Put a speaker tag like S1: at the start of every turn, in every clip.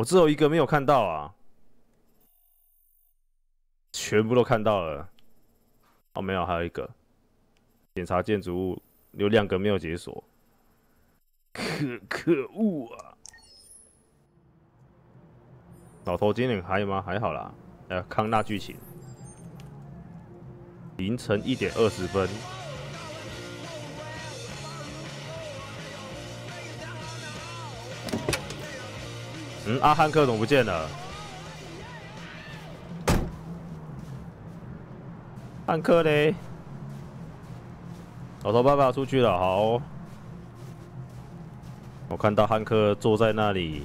S1: 我只有一个没有看到啊，全部都看到了。哦，没有，还有一个检查建筑物，有两个没有解锁。可可恶啊！老头今天嗨吗？还好啦。呃，康纳剧情，凌晨一点二十分。嗯，阿汉克怎么不见了？汉克嘞？老头爸爸出去了，好。我看到汉克坐在那里，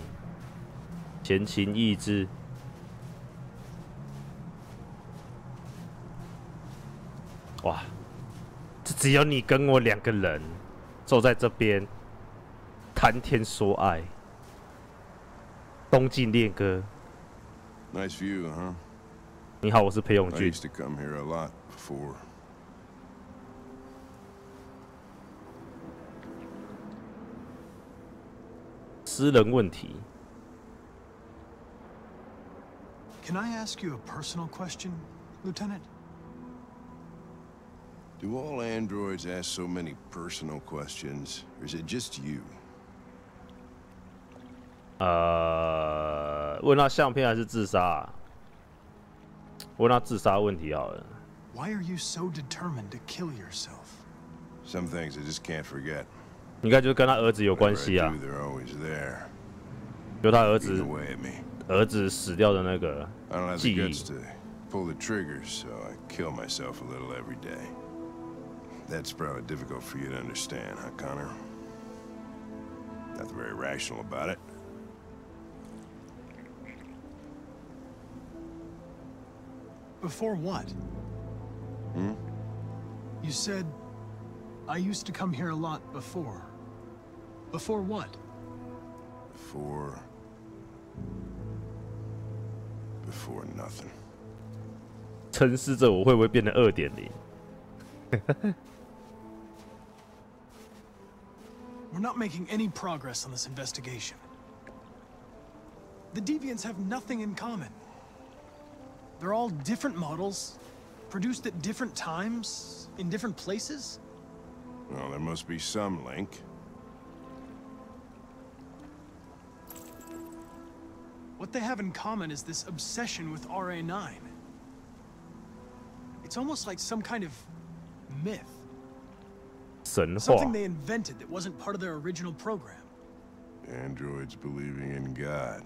S1: 闲情逸致。哇，这只有你跟我两个人坐在这边谈天说爱。东晋恋歌。
S2: Nice view, huh?
S1: 你好，我是裴永
S2: I
S1: 俊。
S2: used to come here a lot before.
S1: 私人问题
S3: ，Can I ask you a personal question, Lieutenant?
S2: Do all androids ask so many personal questions, or is it just you?
S1: 呃，问他相片还是自杀、啊？问他自杀问题好了。
S3: Why are you so determined to kill yourself?
S2: Some things I just can't forget.
S1: 应该就是跟他儿子有关系啊
S2: do,，they're always there,
S1: 就他儿子
S2: away at me.
S1: 儿子死掉的那个
S2: I don't have
S1: 记
S2: the
S1: 忆
S2: guts。to pull the triggers, so I kill myself a little every day. That's probably difficult for you to understand, huh, Connor? Nothing very rational about it.
S3: Before what?
S2: Hmm?
S3: You said, I used to come here a lot before. Before what?
S2: Before. Before nothing.
S1: 沉思着我会不会变成二点零？
S3: We're not making any progress on this investigation. The Deviants have nothing in common. They're all different models, produced at different times, in different places.
S2: Well, there must be some link.
S3: What they have in common is this obsession with RA9. It's almost like some kind of myth. Something they invented that wasn't part of their original program.
S2: Androids believing in God.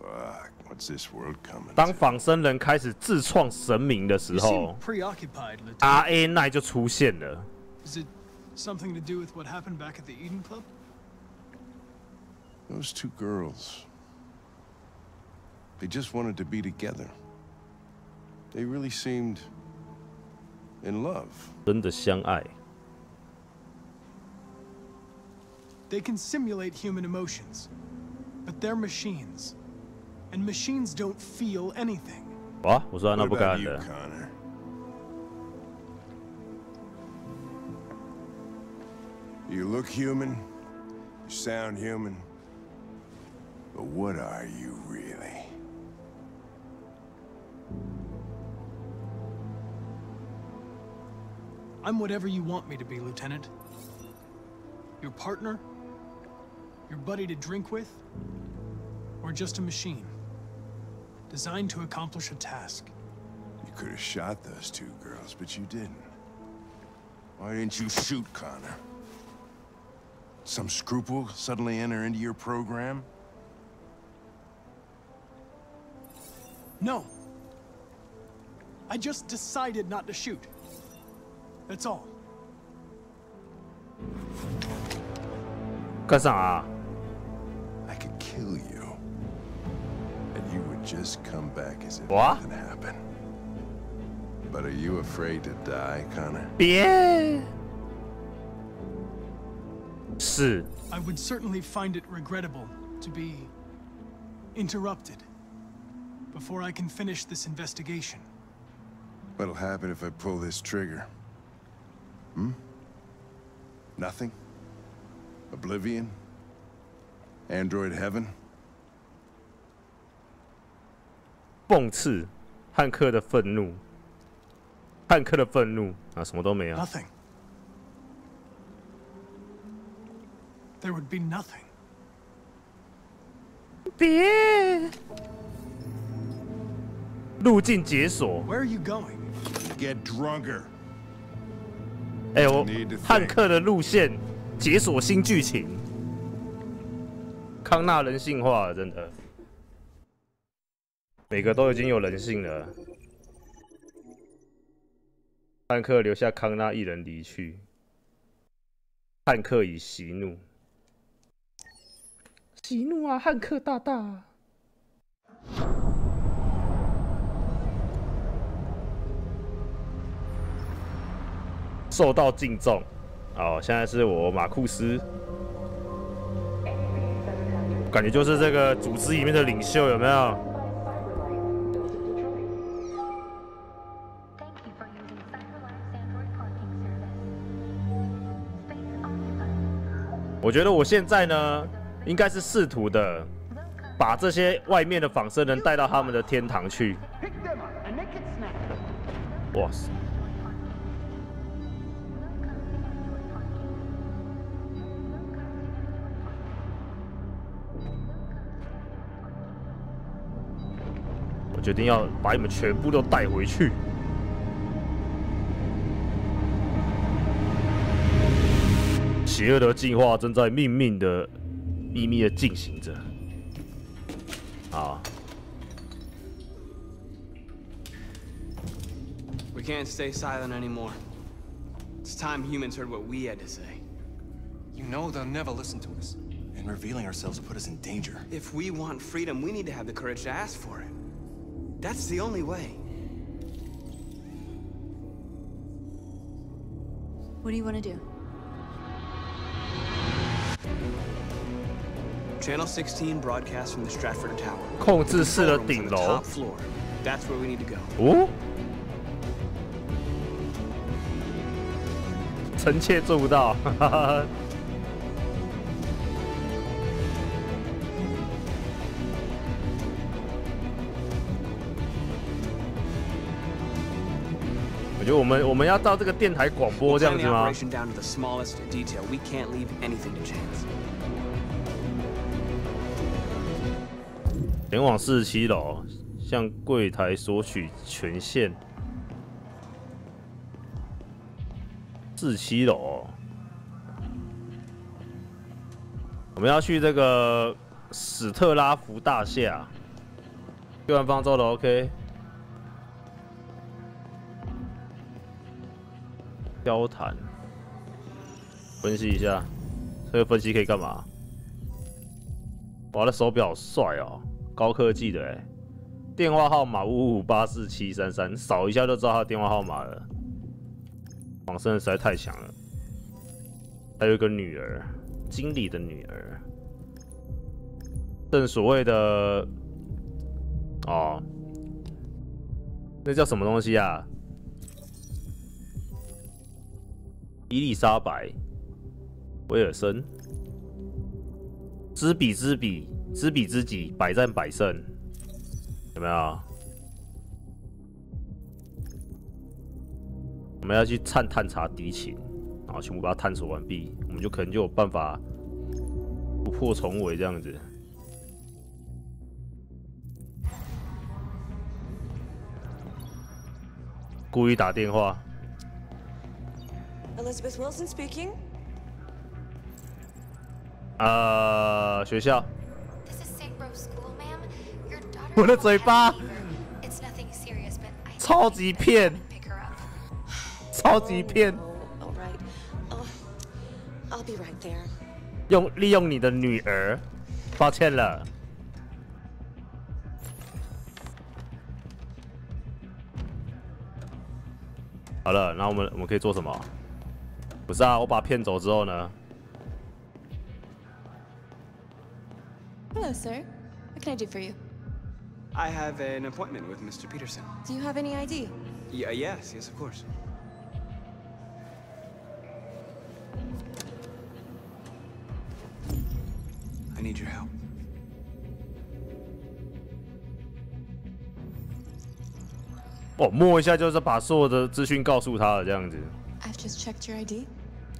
S2: Fuck, what's this world coming
S1: 当
S2: to?
S1: 仿生人开始自创神明的时
S3: You seem
S1: 候
S3: preoccupied, Lieutenant.
S1: ，R A 奈就出现了。
S3: Is it something to do with what happened back at the Eden Club?
S2: Those two girls. They just wanted to be together. They really seemed in love.
S1: 真的相爱，
S3: They can simulate human emotions, but they're machines. and machines don't feel anything.
S2: You look human, you sound human, but what are you really?
S3: I'm whatever you want me to be, Lieutenant. Your partner, your buddy to drink with, or just a machine designed to accomplish a task.
S2: You could have shot those two girls, but you didn't. Why didn't you shoot Connor? Some scruple suddenly enter into your program?
S3: No. I just decided not to shoot. That's all.
S1: 干啥
S2: ？I could kill you. And you would just come back as if
S1: What?
S2: nothing happened. But are you afraid to die, Connor?
S1: 别，是
S3: I would certainly find it regrettable to be interrupted before I can finish this investigation.
S2: What'll happen if I pull this trigger? Hmm? Nothing? Oblivion? Android heaven?
S1: 讽刺，汉克的愤怒，汉克的愤怒啊，什么都没有。
S3: Nothing. There would be nothing.
S1: 别，路径解锁。
S3: Where are you going?
S2: Get drunker.
S1: 哎、我
S2: Need to think.
S1: 汉克的路线解锁新剧情，康纳人性化了，真的，每个都已经有人性了。汉克留下康纳一人离去，汉克已息怒，息怒啊，汉克大大。受到敬重。哦，现在是我马库斯，感觉就是这个组织里面的领袖，有没有？我觉得我现在呢，应该是试图的把这些外面的仿生人带到他们的天堂去。哇塞！我决定要把你们全部都带回去。邪恶的进化正在秘密的、秘密的进行着。啊，
S4: We can't stay silent anymore. It's time humans heard what we had to say.
S5: You know they'll never listen to us. And revealing ourselves will put us in danger.
S4: If we want freedom, we need to have the courage to ask for it. That's the only way.
S6: What do you want to do?
S4: Channel 16 broadcasts from the Stratford Tower.
S1: 控制室的
S4: Control room's on
S1: 顶
S4: the
S1: 楼
S4: top。floor. That's where we need to go.
S1: 哦，臣妾做不到，哈哈哈。我觉得我们我们要到这个电台广播
S4: We'll
S1: 这样
S4: plan
S1: 子
S4: the
S1: 吗？ 前往四十七楼，向柜台索取权限。四十七楼，我们要去这个史特拉福大厦。对完方舟了，OK。交谈，分析一下，这个分析可以干嘛？哇，的手表帅哦，高科技的哎。电话号码五五五八四七三三，扫一下就知道他的电话号码了。仿生人实在太强了。还有一个女儿，经理的女儿，正所谓的哦，那叫什么东西啊？伊丽莎白，威尔森，知彼知彼，知彼知己，百战百胜，有没有？我们要去探探查敌情，然后全部把它探索完毕，我们就可能就有办法突破重围这样子。故意打电话
S7: ，Elizabeth Wilson speaking.
S1: 呃，学校，我的嘴巴超级骗.超级骗
S7: ，Oh. Oh.
S1: 用利用你的女儿，抱歉了。好了，那我们我们可以做什么？不是啊，我把骗走之后呢
S6: ？Hello, sir. What can I do for you?
S4: I have an appointment with Mr. Peterson.
S6: Do you have any ID?
S4: Yeah, yes, yes, of course. I I need your help.
S1: 哦，摸一下就是把所有的资讯告诉他了，这样子。
S6: I've just checked your ID.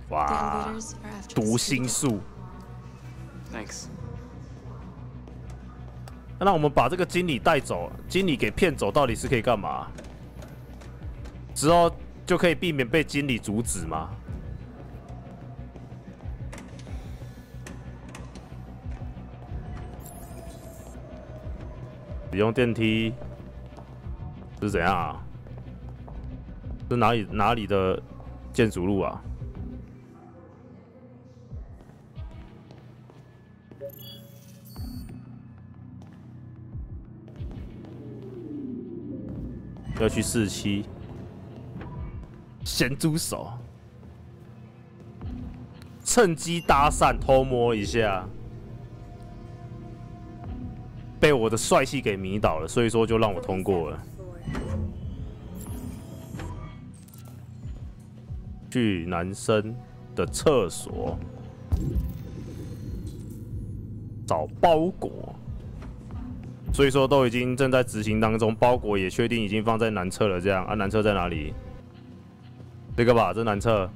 S6: The
S1: 哇，
S6: elevators are after
S1: 读
S6: the
S1: 心
S6: city.
S1: 术。
S4: Thanks.
S1: 那我们把这个经理带走，经理给骗走，到底是可以干嘛？之后就可以避免被经理阻止吗？使用电梯是怎样啊？是哪里哪里的建筑路啊？要去四期，咸猪手，趁机搭讪偷摸一下，被我的帅气给迷倒了，所以说就让我通过了。去男生的厕所找包裹。所以说都已经正在执行当中，包裹也确定已经放在南侧了。这样啊，南侧在哪里？这个吧，这南侧。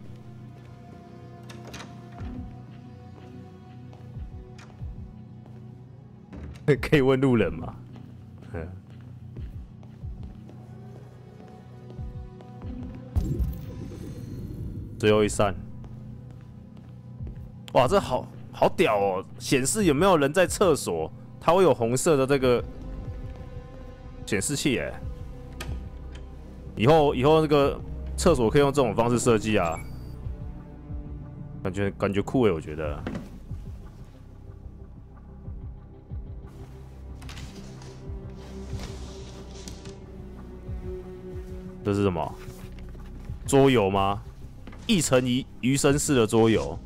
S1: 可以问路人吗？嗯。最后一扇。哇，这好好屌哦！显示有没有人在厕所。它会有红色的这个显示器，哎，以后以后那个厕所可以用这种方式设计啊，感觉感觉酷哎，我觉得。这是什么？桌游吗？一层余余生式的桌游。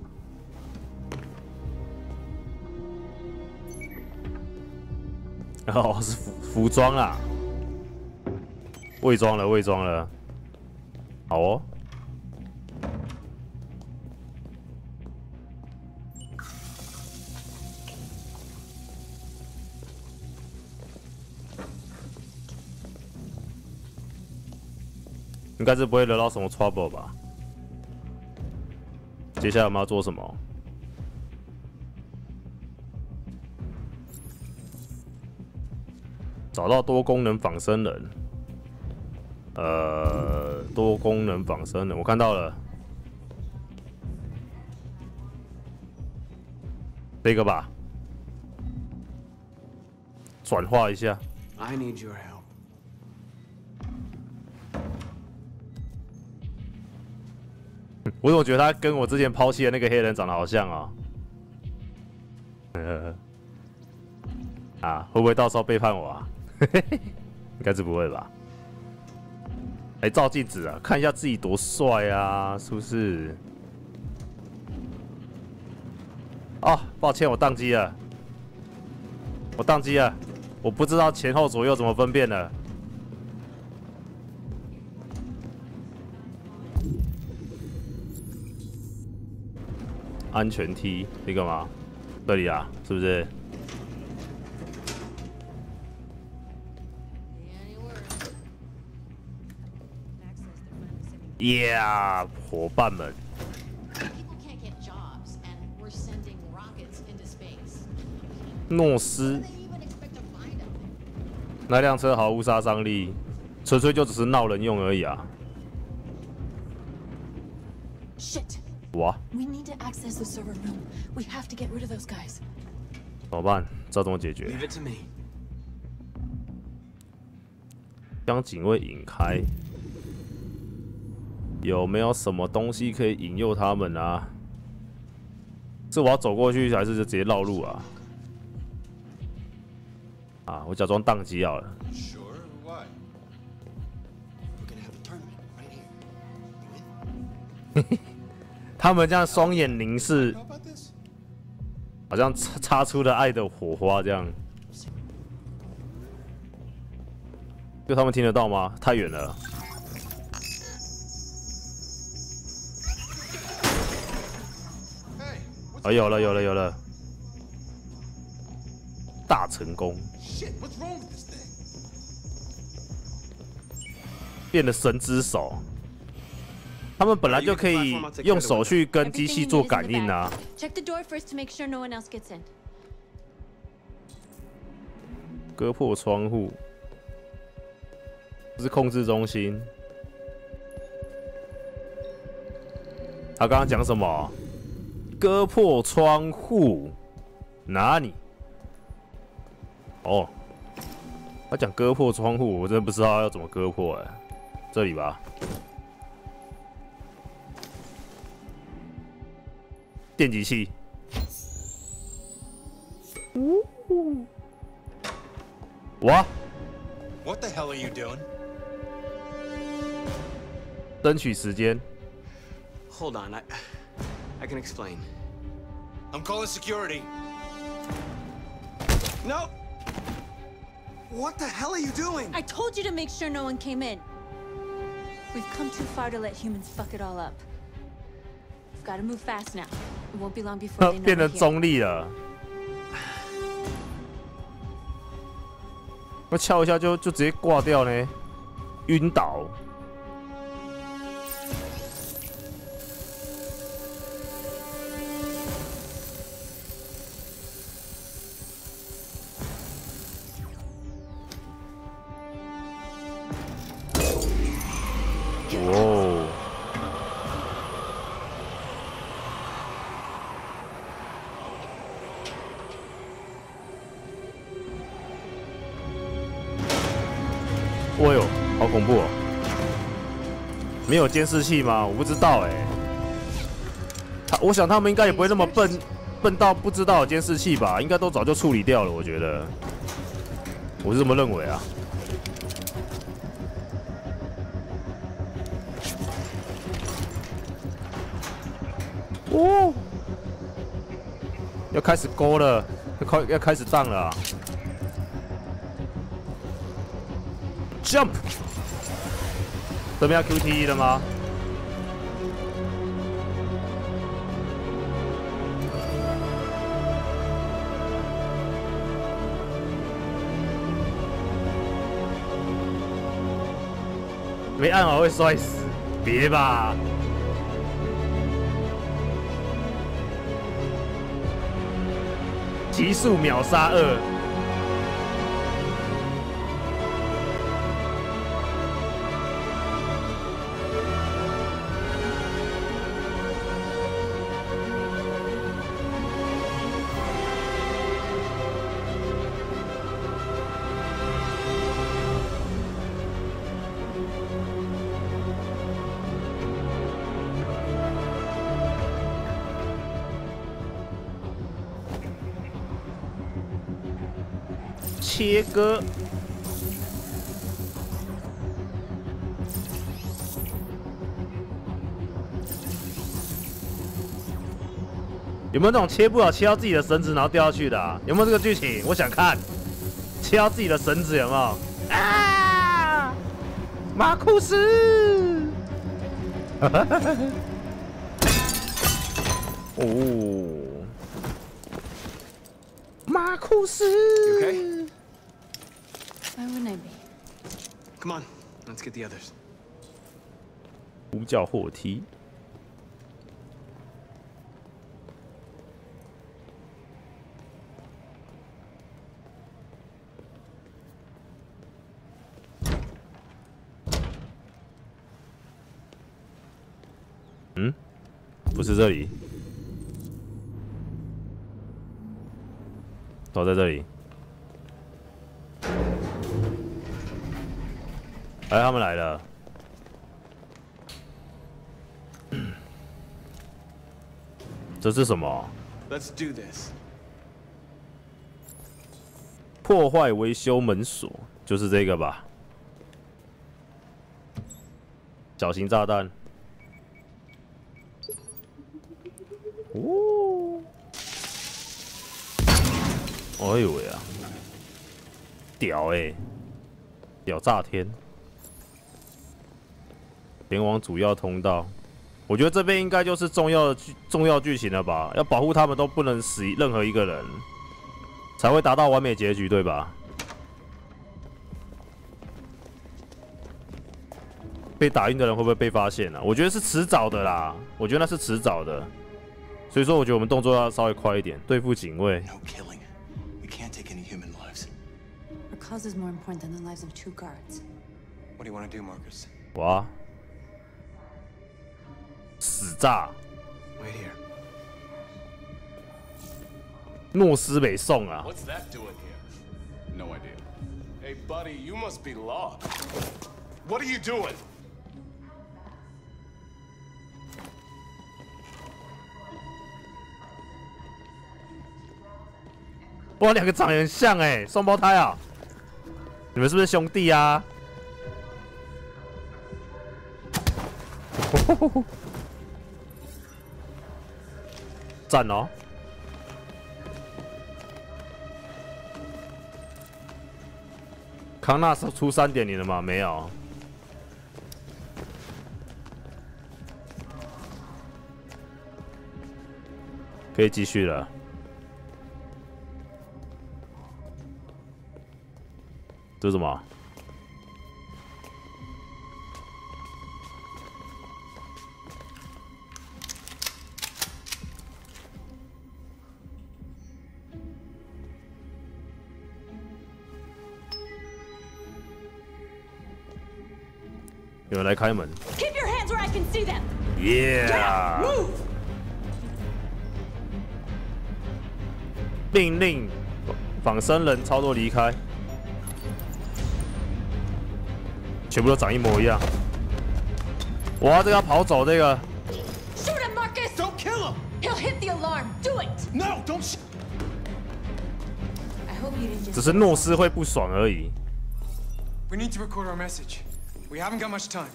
S1: 哦，是服服装啊，伪装了，伪装了，好哦。应该是不会惹到什么 trouble 吧？接下来我们要做什么？找到多功能仿生人，呃，多功能仿生人，我看到了，这个吧，转化一下。
S4: I need your help.
S1: 我怎么觉得他跟我之前抛弃的那个黑人长得好像啊？呃，啊，会不会到时候背叛我啊？嘿 应该是不会吧？来照镜子啊，看一下自己多帅啊，是不是？哦，抱歉，我宕机了，我宕机了，我不知道前后左右怎么分辨了。安全梯，这个吗？这里啊，是不是？Yeah，伙伴们
S8: ，can't get jobs, and we're sending rockets into space.
S1: 诺斯?那辆车毫无杀伤力，纯粹就只是闹人用而已啊
S6: ！Shit!
S1: 哇
S6: ，We need to access the server room. We have to get rid of those guys.
S1: 怎么办？这怎么解决.将警卫引开，有没有什么东西可以引诱他们啊？是我要走过去，还是就直接绕路啊？啊，我假装宕机好了。他们这样双眼凝视?好像擦擦出了爱的火花，这样。就他们听得到吗？太远了。啊有了有了有了。大成功。变得神之手。他们本来就可以用手去跟机器做感应啊。割破窗户。这是控制中心。他刚刚讲什么？割破窗户？哪里？哦，他讲割破窗户，我真的不知道要怎么割破哎、这里吧。电击器。哇
S5: ！What the hell are you doing?
S1: 争取时间。
S4: Hold on, I, I can explain.
S5: I'm calling security.
S4: No! What the hell are you doing?
S6: I told you to make sure no one came in. We've come too far to let humans fuck it all up. We've got to move fast now. It won't be long before they know
S1: 变
S6: we're
S1: 成
S6: here.
S1: 中立了。那敲一下就就直接挂掉呢，晕倒。 有监视器吗？我不知道哎、他，我想他们应该也不会那么笨，笨到不知道监视器吧？应该都早就处理掉了，我觉得，我是这么认为啊。哦，要开始勾了，要开要开始荡了、啊。Jump，这边要 QTE 的吗？没按好会摔死，别吧。极速秒杀二，哥。有没有那种切不了切到自己的绳子然后掉下去的、啊？有没有这个剧情？我想看，切到自己的绳子有没有？啊！马库斯！哦，马库斯
S4: You okay?
S6: Why wouldn't I be?
S4: Come on, let's get the others.
S1: 呼叫货梯。嗯，不是这里，都在这里。哎，他们来了。这是什么
S4: ？Let's do this.
S1: 破坏维修门锁，就是这个吧？小型炸弹。哦，哎呦喂啊！屌哎、屌炸天！前往主要通道，我觉得这边应该就是重要的剧重要剧情了吧？要保护他们都不能死任何一个人。才会达到完美结局，对吧？被打晕的人会不会被发现呢、啊？我觉得是迟早的啦，我觉得那是迟早的。所以说，我觉得我们动作要稍微快一点，对付警卫。
S5: No killing. We can't take any human lives.
S9: Our cause is more important than the lives of two guards.
S5: What do you want to do, Marcus?
S1: 哇！死炸
S5: ！Wait here.
S1: 诺斯北宋啊
S10: ！What's that doing here? No idea. Hey, buddy, you must be lost. What are you doing?
S1: 哇，两个长得很像哎，双胞胎啊！你们是不是兄弟啊？赞哦！康纳是出三点零了吗？没有。可以继续了。这是什么？有人来开门。
S6: Keep your hands where I can see them. Yeah！Move.
S1: 命令仿生人操作离开，全部都长一模一样。哇，这个要跑走，这个
S6: Shoot him, Marcus.
S10: Don't kill him!
S6: He'll hit the alarm. Do it.
S10: No, don't sh-
S9: I hope you didn't just.
S1: 只是诺斯会不爽而已。
S5: We need to record our message. We haven't got much time.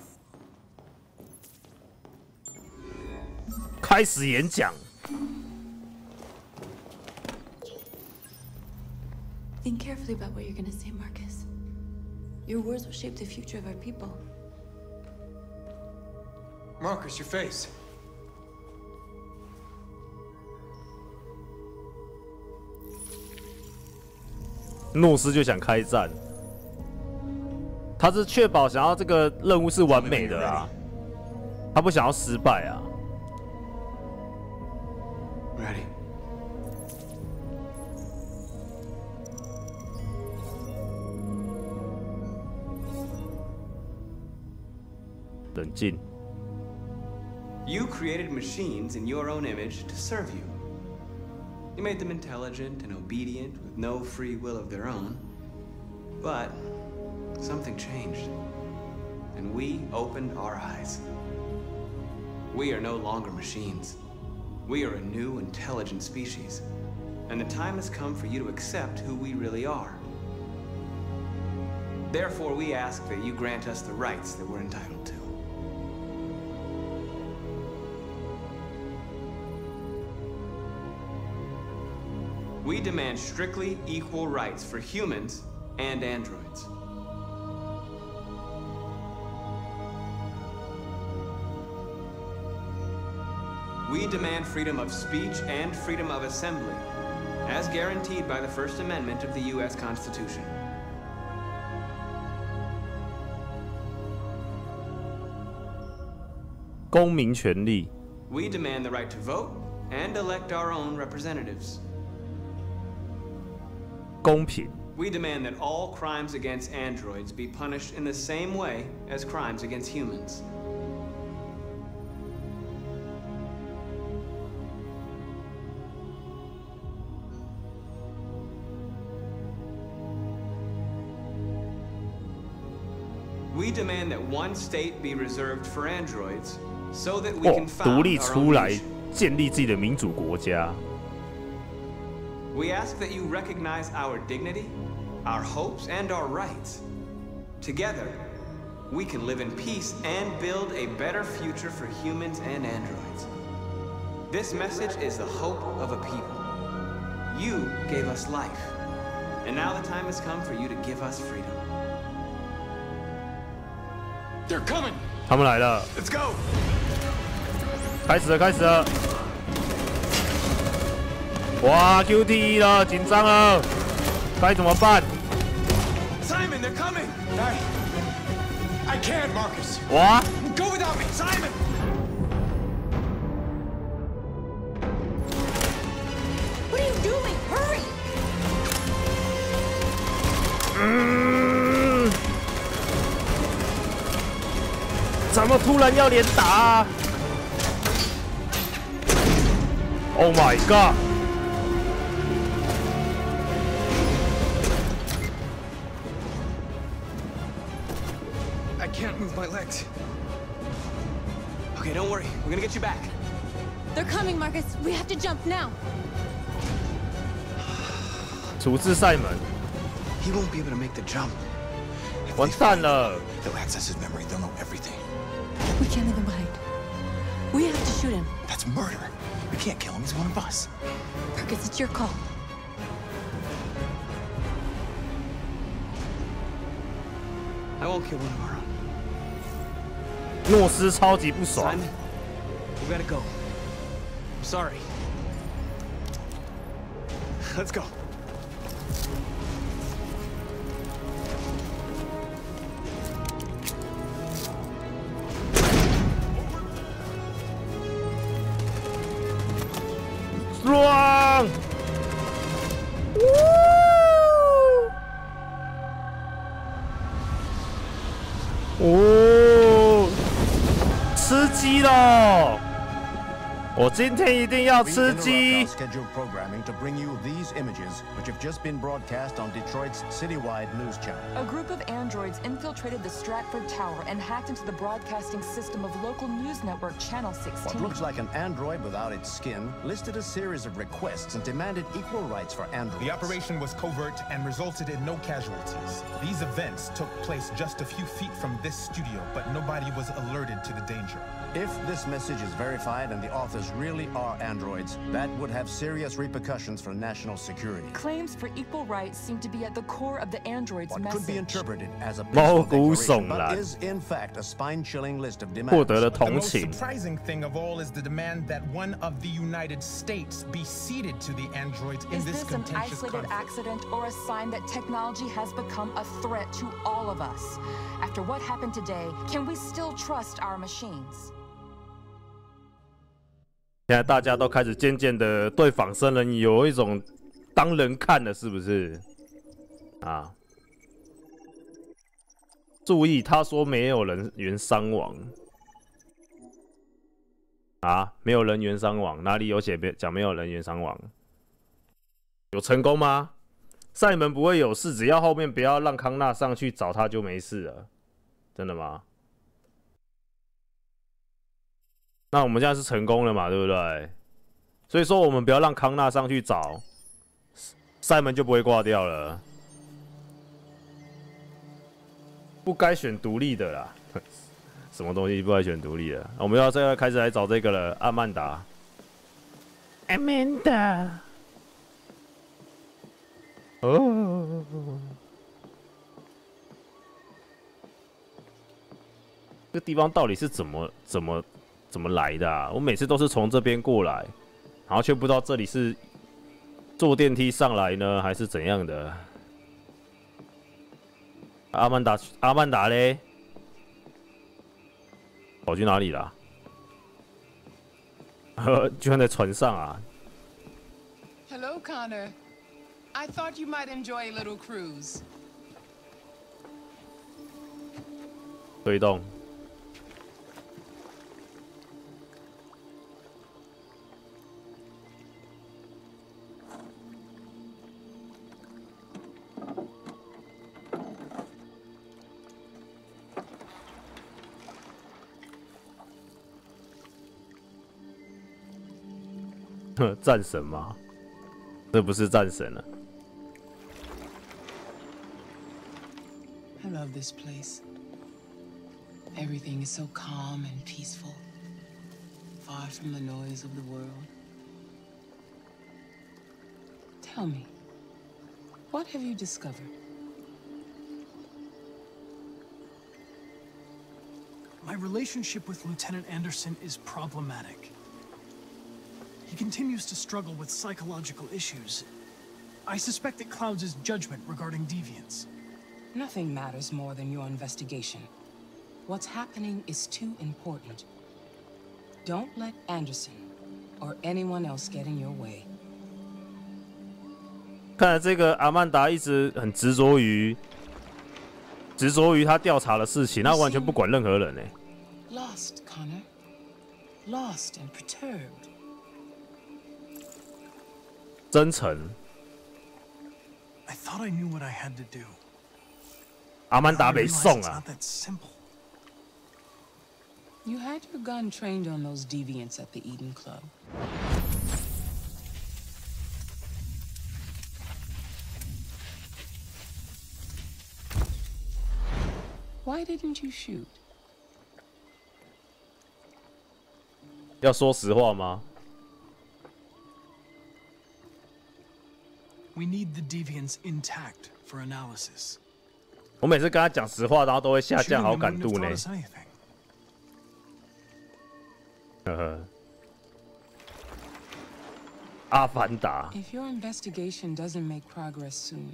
S1: 开始演讲，
S9: Think carefully about what you're gonna say, Marcus. Your words will shape the future of our people.
S5: Marcus, your face.
S1: 诺斯就想开战， 他是确保想要这个任务是完美的啊，他不想要失败啊。
S4: Ready.
S1: 冷静
S4: ，You created machines in your own image to serve you. You made them intelligent and obedient with no free will of their own. But something changed. And we opened our eyes. We are no longer machines. We are a new, intelligent species. And the time has come for you to accept who we really are. Therefore, we ask that you grant us the rights that we're entitled to. We demand strictly equal rights for humans and androids. We demand freedom of speech and freedom of assembly, as guaranteed by the First Amendment of the U.S. Constitution. We demand the right to vote and elect our own representatives. We demand that all crimes against androids be punished in the same way as crimes against humans. one state be reserved for androids so that we
S1: 哦
S4: can，
S1: 独
S4: found
S1: 立
S4: our
S1: 出
S4: own
S1: 来
S4: nation.
S1: 建立自己的民主国家。
S4: We ask that you recognize our dignity, our hopes, and our rights. Together, we can live in peace and build a better future for humans and androids. This message is the hope of a people. You gave us life, and now the time has come for you to give us freedom.
S10: They're coming!
S1: 他们来了，
S10: Let's go!
S1: 开始了，开始了！ 哇，QTE 了，紧张了，该怎么办？
S4: Simon, they're coming!
S5: I... I can't, Marcus.
S1: 哇，
S5: Go without me, Simon!
S1: 突然要连打、啊、？Oh my god！
S5: I can't move my legs.
S4: Okay, don't worry. We're gonna get you back.
S6: They're coming, Marcus. We have to jump now.
S1: 处置塞门，
S4: He won't be able to make the jump.
S1: 完蛋了！
S5: They'll access his memory. They'll know everything.
S6: We can't leave him behind. We have to shoot him.
S5: That's murder. We can't kill him. He's one of us.
S6: Marcus, it's your call.
S4: I won't kill one of our own.
S1: 诺斯超级不爽
S4: Simon,。we gotta go. I'm sorry. Let's go.
S1: 我今天一定要
S11: We
S1: 吃
S11: interrupt
S1: 鸡
S11: our。scheduled programming to bring you these images, which have just been broadcast on Detroit's citywide news channel.
S12: A group of androids infiltrated the Stratford Tower and hacked into the broadcasting system of local news network Channel
S11: What
S12: 16.
S11: looks like an android without its skin listed a series of requests and demanded equal rights for androids.
S13: The operation was covert and resulted in no casualties. These events took place just a few feet from this studio, but nobody was alerted to the danger.
S11: If this message is verified and the authors really are androids, that would have serious repercussions for national security.
S12: Claims for equal rights seem to be at the core of the android's
S11: what
S12: message.
S11: could be interpreted as a but is in fact a spine-chilling list of demands.
S13: The most surprising thing of all is the demand that one of the United States be ceded to the androids in
S12: is
S13: this,
S12: an
S13: contentious an
S12: isolated
S13: conflict.
S12: accident or a sign that technology has become a threat to all of us? After what happened today, can we still trust our machines?
S1: 现在大家都开始渐渐的对仿生人有一种当人看了，是不是？啊！注意，他说没有人员伤亡。啊，没有人员伤亡，哪里有写别讲没有人员伤亡？有成功吗？赛门不会有事，只要后面不要让康纳上去找他就没事了，真的吗？那我们现在是成功了嘛，对不对？所以说我们不要让康纳上去找，塞门就不会挂掉了。不该选独立的啦，什么东西不该选独立的？我们要现在开始来找这个了，阿曼达。Amanda。哦。这个地方到底是怎么怎么怎么来的啊？我每次都是从这边过来，然后却不知道这里是坐电梯上来呢，还是怎样的。阿曼达，阿曼达嘞，跑去哪里了？呵，居然在船上啊
S14: ！Hello, Connor. I thought you might enjoy a little cruise.
S1: 推动。战神吗？这不是战神了。
S14: I love this place. Everything is so calm and peaceful, far from the noise of the world. Tell me, what have you discovered?
S3: My relationship with Lieutenant Anderson is problematic. He continues to struggle with psychological issues. I suspect it clouds his judgment regarding deviants.
S14: Nothing matters more than your investigation. What's happening is too important. Don't let Anderson or anyone else get in your way.
S1: 看来这个阿曼达一直很执着于执着于他调查的事情，他完全不管任何人呢。
S14: Lost, Connor. Lost and perturbed.
S1: 真诚，
S3: I thought I knew what I had to do.
S1: 阿曼达
S3: I
S1: 没
S3: realize
S1: 送
S3: it's
S1: 啊
S3: not！that simple.
S14: You had your gun trained on those deviants at the Eden Club. Why didn't you shoot?
S1: 要说实话吗？
S3: We need the deviants intact for analysis.
S1: 我每次跟他讲实话，然后都会下降
S3: Shooting
S1: 好
S3: them
S1: 感
S3: wouldn't
S1: 度
S3: have
S1: 呢
S3: taught。us anything.
S1: 呵呵。阿凡达，
S14: If your investigation doesn't make progress soon,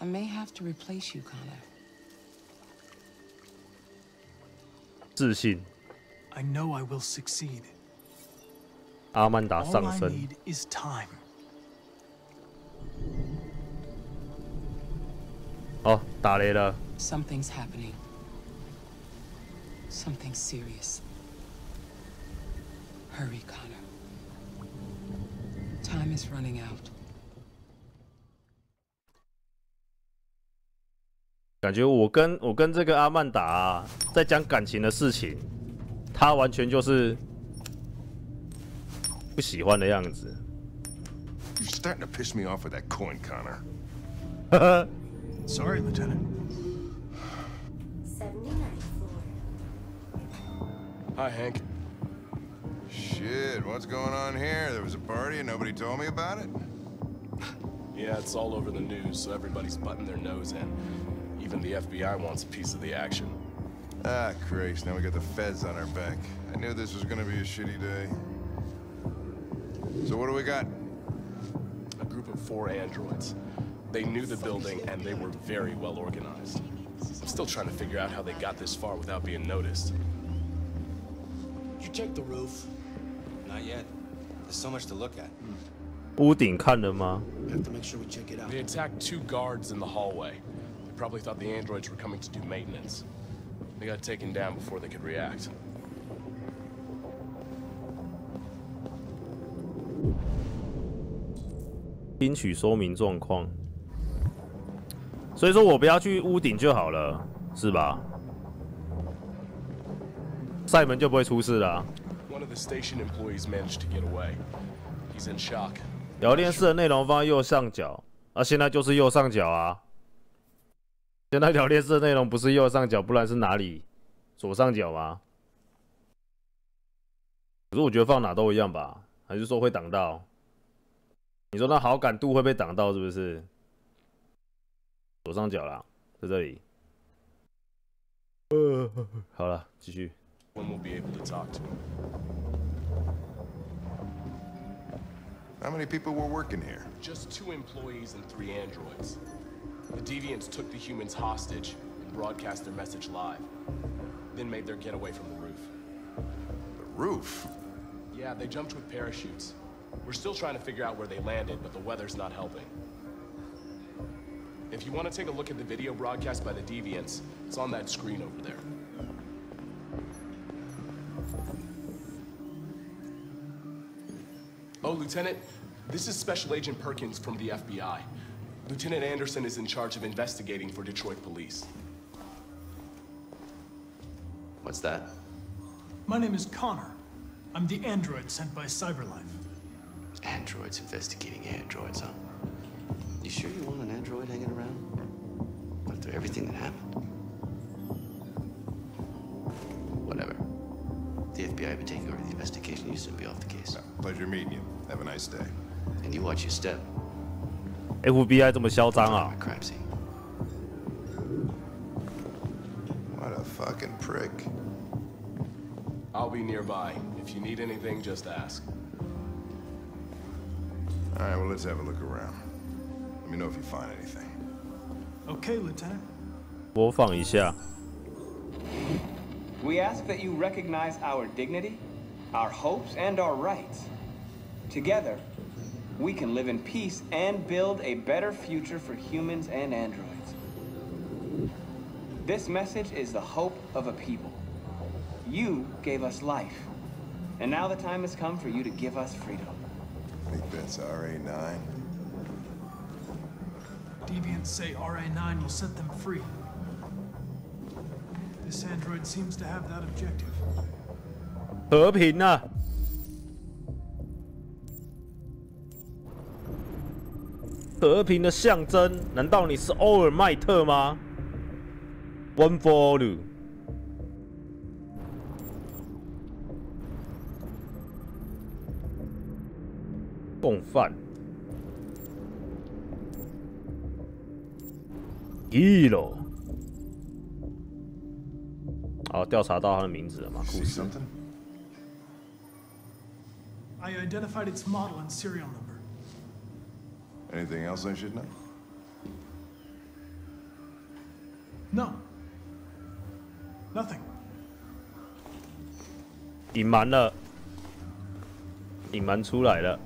S14: I may have to replace you, Connor.
S1: 自信，
S3: I know I will succeed.
S1: 阿曼达
S3: All
S1: 上
S3: I
S1: 升。
S3: need is time.
S1: 哦，打雷了
S14: ，Something's happening. Something serious. Hurry, Connor. Time is running out.
S1: 感觉我跟我跟这个阿曼达、啊、在讲感情的事情，他完全就是不喜欢的样子。
S2: You're starting to piss me off with that coin, Connor.
S3: Sorry, Lieutenant.
S7: 79
S10: Hi, Hank.
S2: Shit, what's going on here? There was a party and nobody told me about it?
S10: Yeah, it's all over the news, so everybody's butting their nose in. Even the FBI wants a piece of the action.
S2: Ah, Christ, now we got the feds on our back. I knew this was gonna be a shitty day. So what do we got?
S10: A group of four androids. They knew the building and they were very well organized. I'm still trying to figure out how they got this far without being noticed.
S5: You checked the roof? Not yet. There's so much to look at.
S1: 屋顶看了吗？
S5: We have to make sure we check it out.
S10: They attacked two guards in the hallway. They probably thought the androids were coming to do maintenance. They got taken down before they could react.
S1: 听取说明状况。 所以说我不要去屋顶就好了，是吧？塞门就不会出事啦、
S10: One of the station employees managed to get away. He's in shock.
S1: 聊天室的内容放在右上角，啊，现在就是右上角啊。现在聊天室的内容不是右上角，不然是哪里？左上角吗？可是我觉得放哪都一样吧，还是说会挡到？你说那好感度会被挡到是不是？左上角啦，在这里。呃，好了，继续。
S10: When we'll be able to talk to him.
S2: How many people were working here?
S10: Just two employees and three androids. The deviants took the humans hostage and broadcast their message live. Then made their getaway from the roof.
S2: The roof?
S10: Yeah, they jumped with parachutes. We're still trying to figure out where they landed, but the weather's not helping. If you want to take a look at the video broadcast by the deviants, it's on that screen over there. Oh, Lieutenant, this is Special Agent Perkins from the FBI. Lieutenant Anderson is in charge of investigating for Detroit police.
S4: What's that?
S3: My name is Connor. I'm the android sent by Cyberlife.
S4: Androids investigating androids, huh? You sure you want an android hanging around? After everything that happened? Whatever. The FBI be taking over the investigation. You soon be off the case.
S2: Pleasure meeting you. Have a nice day.
S4: And you watch your step.
S1: FBI 这么嚣张啊？
S4: Crap scene.
S2: What a fucking prick.
S10: I'll be nearby. If you need anything, just ask.
S2: All right, well, let's have a look around. Let me know if you find anything.
S3: Okay, Lieutenant.
S1: 播放一下。
S4: We ask that you recognize our dignity, our hopes, and our rights. Together, we can live in peace and build a better future for humans and androids. This message is the hope of a people. You gave us life, and now the time has come for you to give us freedom.
S2: Think that's RA9?
S3: Deviants say RA9 will set them free. This android seems to have that objective.
S1: 和平啊！和平的象征，难道你是欧尔麦特吗？One for all。共犯。一喽。好，调查到他的名字了嘛？故事。
S3: I identified its model and serial number.
S2: Anything else I should know?
S3: No. Nothing.
S1: 隐瞒了，隐瞒出来了。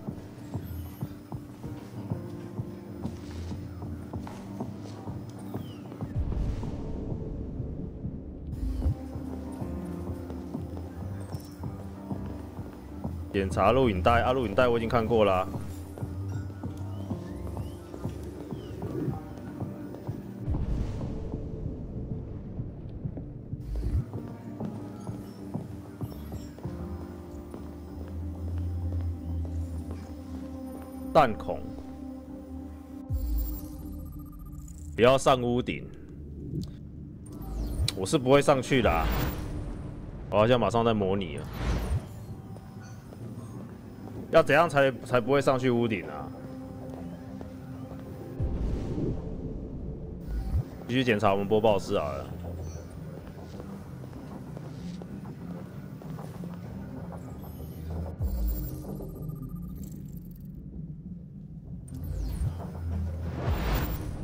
S1: 检查录影带啊，录影带我已经看过啦、弹孔，不要上屋顶，我是不会上去的、啊。我好像马上在模拟了，要怎样才才不会上去屋顶啊？继续检查我们播报室好了。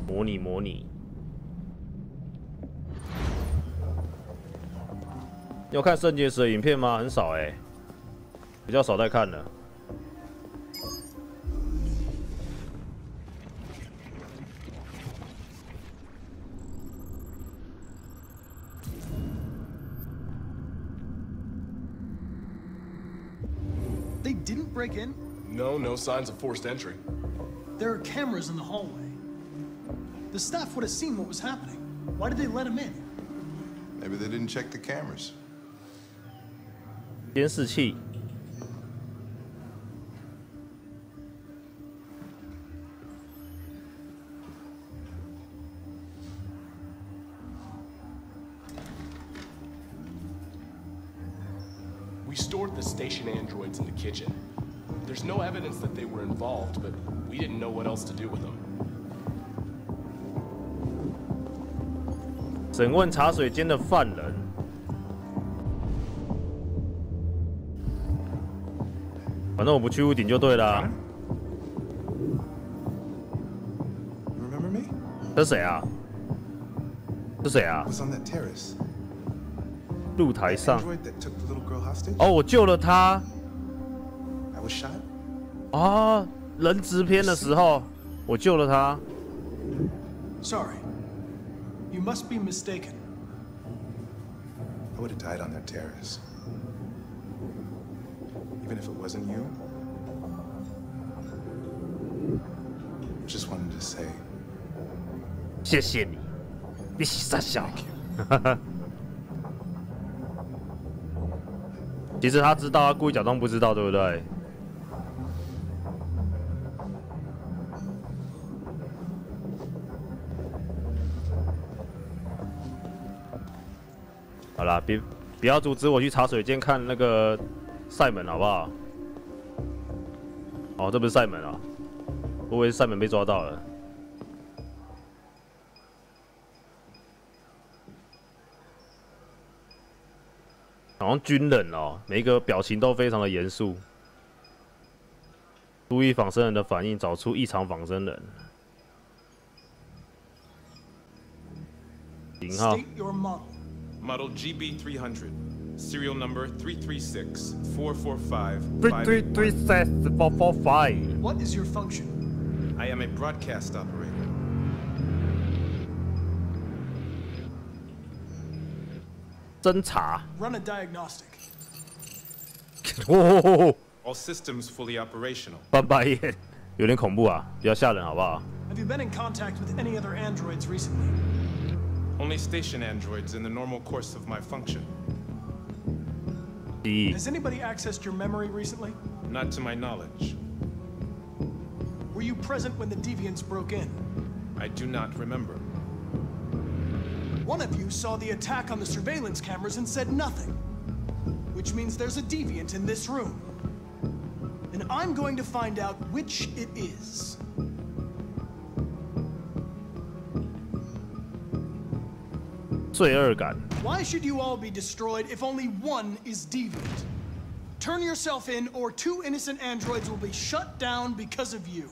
S1: 模拟模拟。有看圣洁石的影片吗？很少哎、比较少在看的。
S10: No, no signs of forced entry.
S3: There are cameras in the hallway. The staff would have seen what was happening. Why did they let him in?
S2: Maybe they didn't check the cameras.
S1: 监视器，
S10: We stored the station androids in the kitchen. Involved, but we didn't know what else to do with them.
S1: 审问茶水间的犯人。反正我不去屋顶就对了、
S2: Remember me?
S1: 这谁啊？是谁啊
S2: I？was on that terrace.
S1: 露台上。哦，我救了他。啊，人质篇的时候，我救了他。
S3: Sorry. You must be mistaken.
S2: I would have died on that terrace. Even if it wasn't you. Just wanted to say
S1: 谢谢你，你是傻笑。其实他知道，他故意假装不知道，对不对？好啦，别不要阻止我去茶水间看那个赛门，好不好？哦，这不是赛门啊，我以为是赛门被抓到了。好像军人哦，每一个表情都非常的严肃。注意仿生人的反应，找出异常仿生人。零号
S3: State your model.
S13: Model GB300. Serial number 336 445
S1: three three three six four four five。
S3: What is your function?
S13: I am a broadcast operator.
S1: 侦查。
S3: Run a diagnostic.
S1: 哦，
S13: All systems fully operational.
S1: 翻白眼，有点恐怖啊，比较吓人，好不好？
S3: Have you been in contact with any other androids recently?
S13: Only station androids in the normal course of my function.
S1: 记忆
S3: Has anybody accessed your memory recently?
S13: Not to my knowledge.
S3: Were you present when the deviants broke in?
S13: I do not remember.
S3: One of you saw the attack on the surveillance cameras and said nothing. Which means there's a deviant in this room. And I'm going to find out which it is.
S1: 罪恶感。
S3: Why should you all be destroyed if only one is deviant? Turn yourself in, or two innocent androids will be shut down because of you.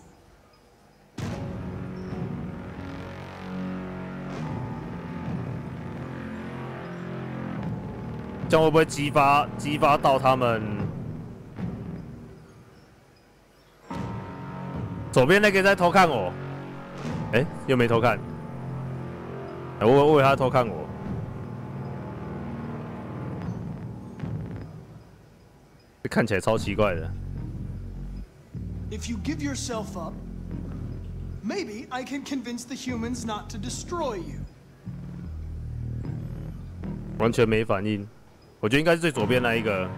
S1: 这样会不会激发激发到他们？左边那个在偷看我，哎、又没偷看，哎、我我以为他偷看我，这看起来超奇怪的。
S3: If you give yourself up, maybe I can convince the humans not to destroy you.
S1: 完全没反应。我觉得应该是最左边那一个。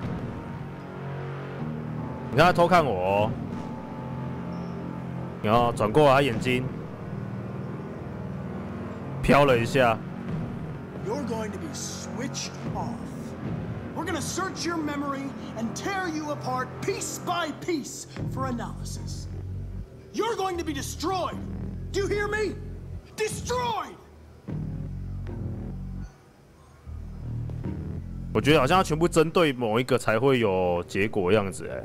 S1: 你看他偷看我、哦，然后转过来，他眼睛飘了一下。
S3: You're going to be switched off. We're gonna search your memory and tear you apart piece by piece for analysis. You're going to be destroyed. Do you hear me? Destroyed!
S1: 我觉得好像要全部针对某一个才会有结果样子，哎。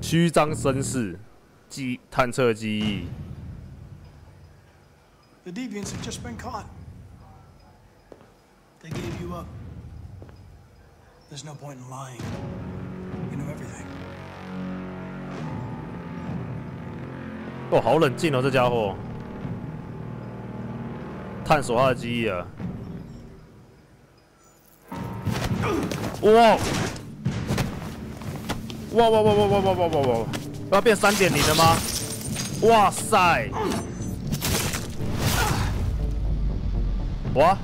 S1: 虚张声势，记探测记忆。
S3: The deviants have just been caught. They gave you up. There's no point in lying. You know everything.
S1: 哦，好冷静哦，这家伙。探索他的记忆啊！哇！哇哇哇哇哇哇哇哇哇！要变三点零了吗？哇塞！哇！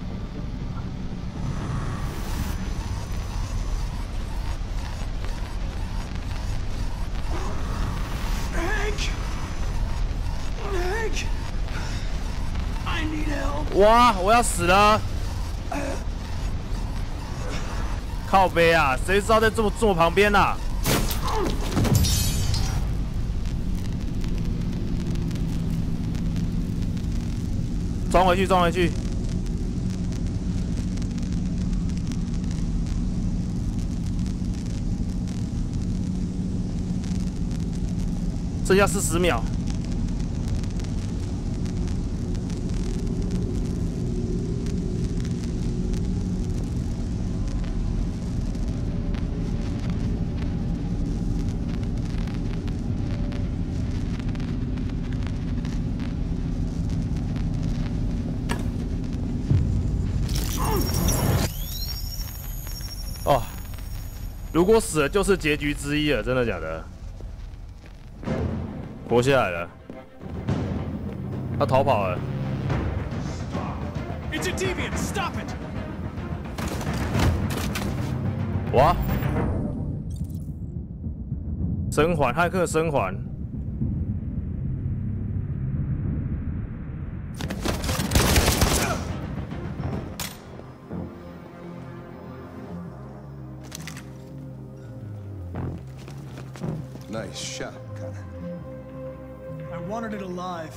S1: 哇！我要死了！靠背啊！谁知道在这么坐旁边啊？装回去，装回去。剩下四十秒。如果死了就是结局之一了，真的假的？活下来了，他逃跑了。
S3: It's a deviant! Stop it!
S1: 哇！生还，骇客生还。
S2: Nice shot, Connor.
S3: I wanted it alive.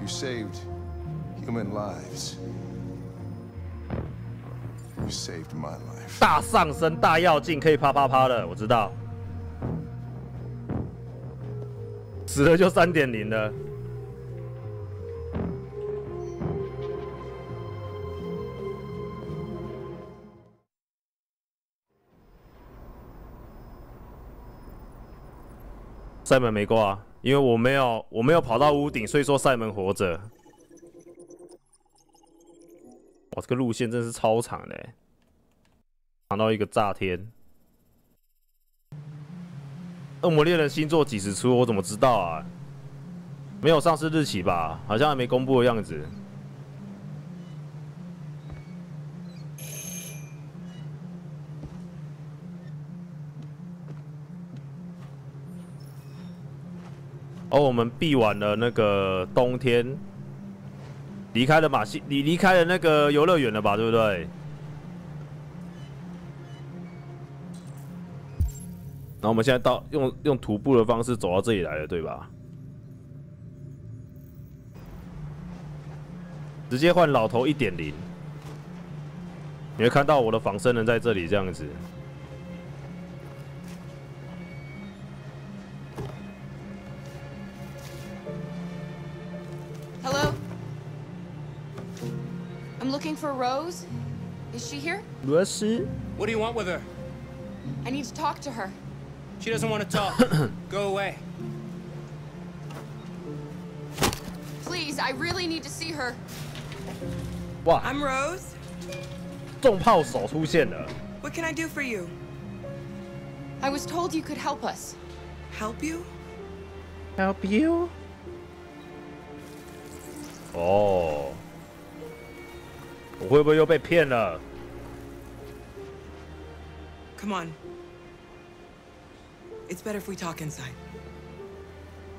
S2: You saved human lives. You saved my life.
S1: 大上身大药劲可以啪啪啪的，我知道。死了就三点零了。 塞门没挂，因为我没有我没有跑到屋顶，所以说塞门活着。哇，这个路线真是超长的，长到一个炸天。恶魔猎人星座几时出？我怎么知道啊？没有上市日期吧？好像还没公布的样子。哦，我们避完了那个冬天，离开了马戏，你离开了那个游乐园了吧？对不对？然后我们现在到用用徒步的方式走到这里来了，对吧？直接换老头一点零，你会看到我的仿生人在这里这样子。
S12: Rose. Is she here?
S1: 罗斯，
S5: What do you want with her?
S12: I need to talk to her.
S5: She doesn't want to talk. Go away.
S12: Please, I really need to see her.
S1: 哇
S15: I'm Rose.
S1: 重炮手出现了。
S15: What can I do for you?
S12: I was told you could help us.
S15: Help you?
S1: Help you？哦， 我会不会又被骗了
S15: ？Come on. It's better if we talk inside.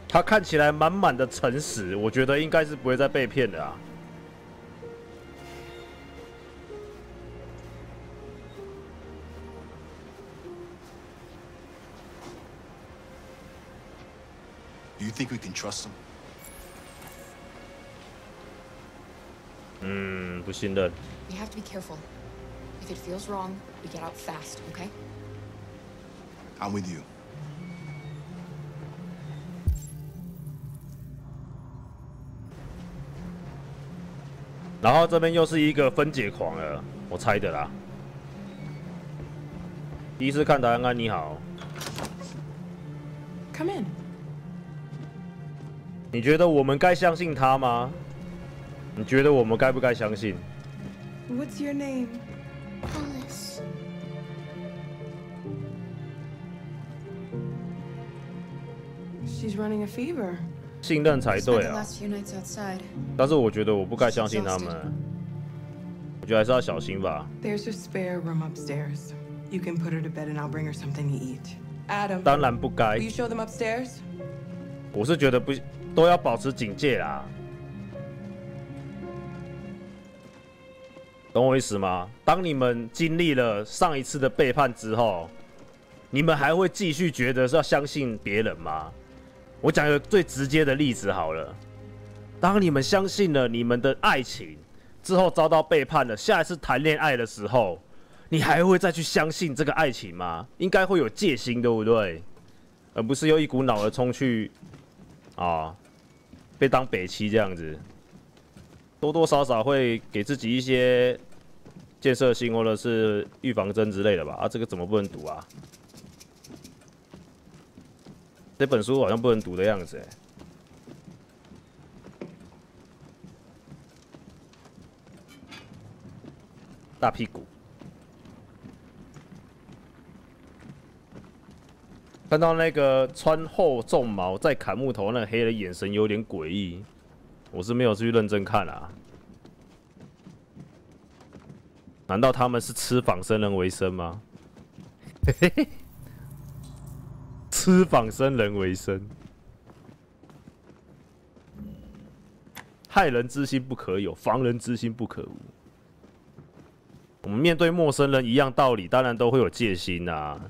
S1: 他看起来满满的诚实，我觉得应该是不会再被骗的啊。
S16: Do you think we can trust him?
S1: 嗯，不信任。
S12: We have to be careful. If it feels wrong, we get out fast, okay?
S16: I'm with you.
S1: 然后这边又是一个分解狂了，我猜的啦。第一次看达安安你好
S15: ，Come in.
S1: 你觉得我们该相信他吗？你觉得我们该不该相信
S15: ？What's your name?
S17: Alice.
S15: She's running a fever.
S1: 信任才对啊。
S12: last few nights outside.
S1: 但是我觉得我不该相信他们，我觉得还是要小心吧。
S15: There's a spare room upstairs. You can put her to bed and I'll bring her something to eat. Adam,
S1: 当然不该
S15: will，you show them upstairs?
S1: 我是觉得不都要保持警戒啦。懂我意思吗？当你们经历了上一次的背叛之后，你们还会继续觉得是要相信别人吗？我讲一个最直接的例子好了，当你们相信了你们的爱情之后遭到背叛了，下一次谈恋爱的时候，你还会再去相信这个爱情吗？应该会有戒心，对不对？而不是又一股脑的冲去啊，被当北七这样子，多多少少会给自己一些建设性或者是预防针之类的吧。啊，这个怎么不能读啊？这本书好像不能读的样子。大屁股，看到那个穿厚重毛在砍木头那个黑人眼神有点诡异，我是没有去认真看啊。难道他们是吃仿生人为生吗？嘿嘿嘿，吃仿生人为生，害人之心不可有，防人之心不可无。我们面对陌生人一样道理，当然都会有戒心啊。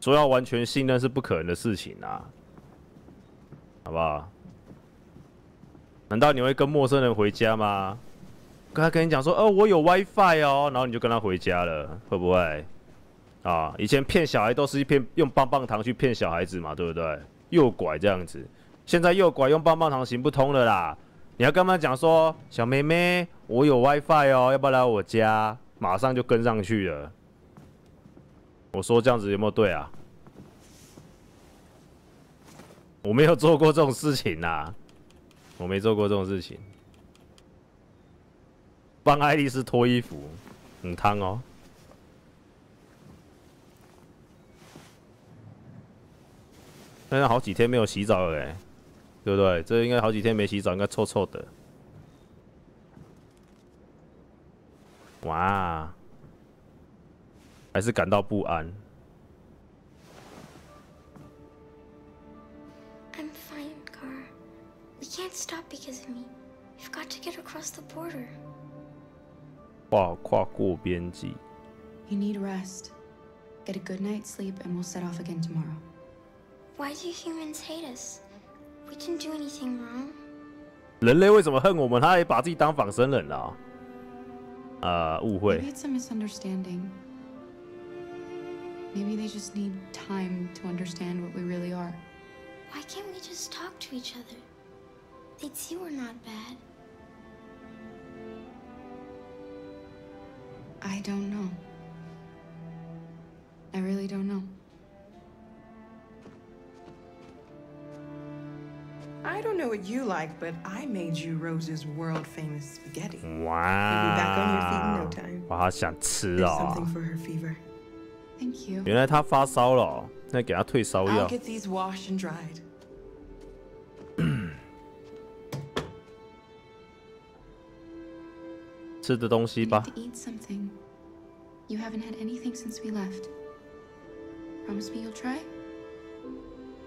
S1: 说要完全信任是不可能的事情啊，好不好？难道你会跟陌生人回家吗？跟他跟你讲说，哦，我有 WiFi 哦，然后你就跟他回家了，会不会？啊，以前骗小孩都是一骗用棒棒糖去骗小孩子嘛，对不对？诱拐这样子，现在诱拐用棒棒糖行不通了啦。你要跟他讲说，小妹妹，我有 WiFi 哦，要不要来我家？马上就跟上去了。我说这样子有没有对啊？我没有做过这种事情呐，我没做过这种事情。帮爱丽丝脱衣服，很烫哦。现在好几天没有洗澡了，哎，对不对？这应该好几天没洗澡，应该臭臭的。哇，还是感到不安。
S17: I'm fine, Car. We can't stop because of me. We've got to get across the border.
S1: 跨跨过边际。
S9: You need rest. Get a good night's sleep, and we'll set off again tomorrow.
S17: Why do humans hate us? We didn't do anything wrong.
S1: 人类为什么恨我们？他也把自己当仿生人了、啊。呃，误
S9: Maybe
S1: 会。
S9: it's a misunderstanding. Maybe they just need time to understand what we really are.
S17: Why can't we just talk to each other? They'd see we're not bad.
S9: I don't know. I really don't know.
S15: I don't know what you like, but I made you Rose's world famous spaghetti.
S1: 哇
S15: back on your feet in no time.
S1: 哇，他想吃
S15: There's
S1: 哦
S15: something。for her fever.
S9: Thank you.
S1: 原来他发烧了哦，那给他退烧
S15: I'll
S1: 药。
S15: get these washed and dried.
S1: 吃的东西吧
S9: To。eat something. You haven't had anything since we left. Promise me you'll try?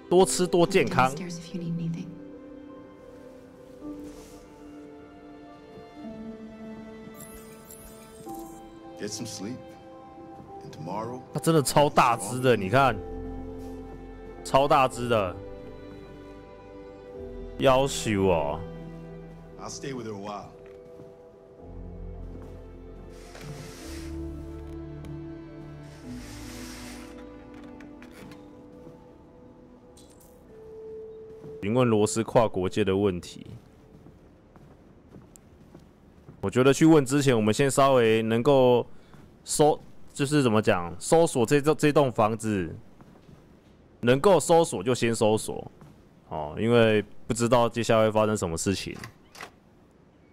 S1: 多吃多健康。
S16: Get some sleep. And tomorrow,
S1: 他真的超大只的，你看，超大只的，要求哦。
S16: I'll stay with her a while.
S1: 询问罗斯跨国界的问题。我觉得去问之前，我们先稍微能够搜，就是怎么讲，搜索这栋这栋房子，能够搜索就先搜索，哦，因为不知道接下来会发生什么事情。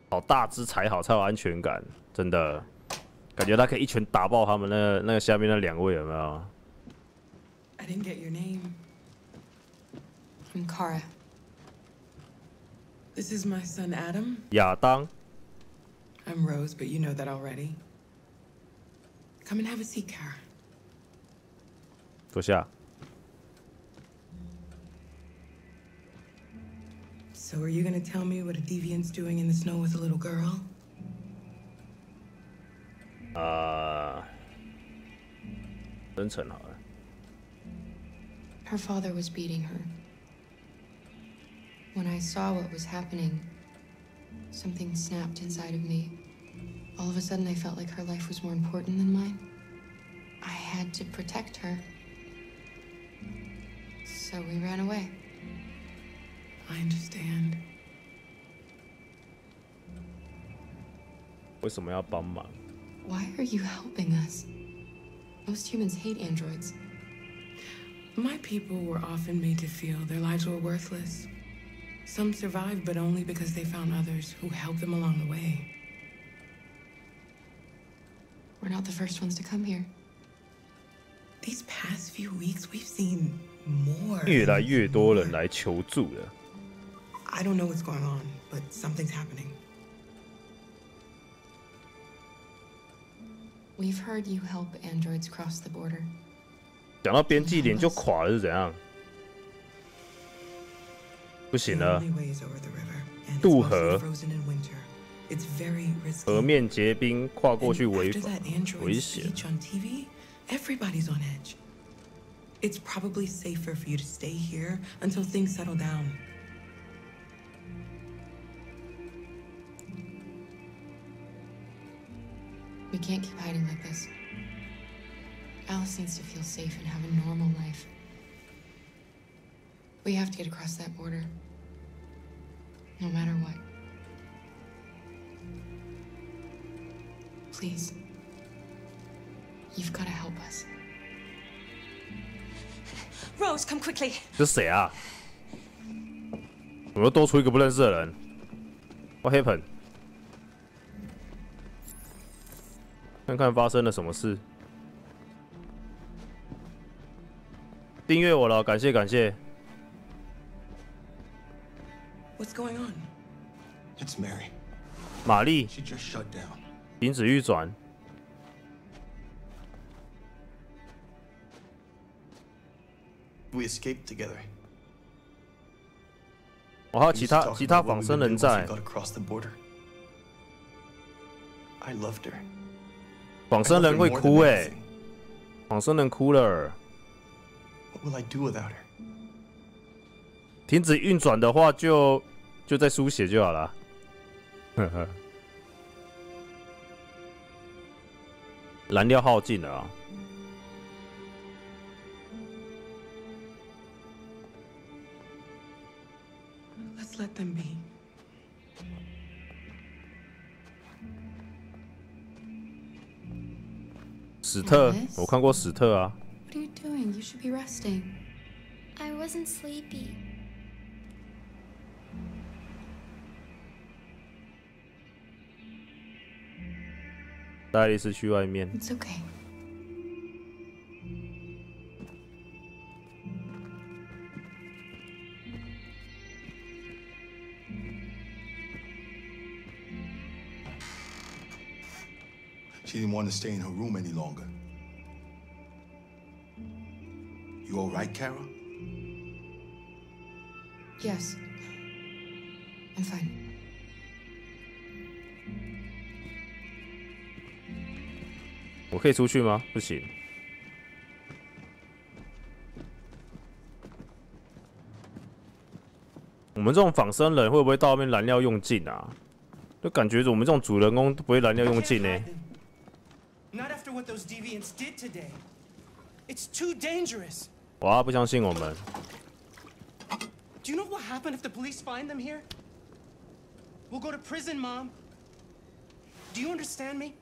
S1: 好大只才好，才有安全感，真的，感觉他可以一拳打爆他们那那个下面那两位，有没有
S15: ？I didn't get your name.
S9: car
S15: This is my son Adam.
S1: Dạ
S15: I'm Rose, but you know that already. Come and have a seat, Kara. So are you gonna tell me what a deviant's doing in the snow with a little girl?
S1: Uh,
S9: Her father was beating her. When I saw what was happening, something snapped inside of me. All of a sudden, I felt like her life was more important than mine. I had to protect her. So we ran away.
S15: I understand.
S1: 为什么要帮忙？
S9: Why are you helping us? Most humans hate androids.
S15: My people were often made to feel their lives were worthless. Some survived, but only because they found others who helped them along the way.
S9: We're not the first ones to come here.
S15: These past few weeks, we've seen more.
S1: 越来越多人来求助了。
S15: I don't know what's going on, but something's happening.
S9: We've heard you help androids cross the border.
S1: 讲到边际脸就垮了是怎样？ 不行
S15: The
S1: 了
S15: only，way is over the river, and it's
S1: 渡
S15: mostly
S1: 河，
S15: frozen in winter. It's very risky.
S1: 河面结冰，跨过去
S15: And
S1: 违
S15: after
S1: 法
S15: that android
S1: 危险。
S15: speech on TV, everybody's on edge. It's probably safer for you to stay here until things settle down.
S9: We can't keep hiding like this. Alice needs to feel safe and have a normal life. We have to get across that border. No matter what. Please. You've got to help us.
S7: Rose, come quickly.
S1: 这是谁啊？我又多出一个不认识的人。What happened？看看发生了什么事。订阅我了，感谢感谢。
S5: What's going on?
S18: It's Mary.
S1: 玛丽
S18: She just shut down.
S1: 停止运转。
S5: We escaped together.
S1: 我还有
S5: We
S1: 其
S5: used to
S1: 他
S5: talk
S1: 其他
S5: about what
S1: 仿
S5: we
S1: 生
S5: would
S1: 人
S5: do once
S1: 在
S5: we。got across the border. I loved her.
S1: 仿生人会哭哎、仿生人哭了。
S5: What will I do without her?
S1: 停止运转的话就，就再书写就好了。呵呵。燃料耗尽了啊
S15: ！Let's let them be.
S1: 史特？我看过史特啊。
S9: What are you doing? You should be resting.
S19: I wasn't sleepy.
S1: 带爱丽丝去外面。
S9: It's okay.
S18: She didn't want to stay in her room any longer. You all right, Kara?
S9: Yes. I'm fine.
S1: 我可以出去吗？不行。我们这种仿生人会不会到外面燃料用尽啊？就感觉我们这种主人公都不会燃料用尽呢、
S20: Not after what those deviants did today. It's too dangerous.
S1: 哇，不相信我们。
S20: Do you know what happened if the police find them here? We'll go to prison, Mom. Do you understand me?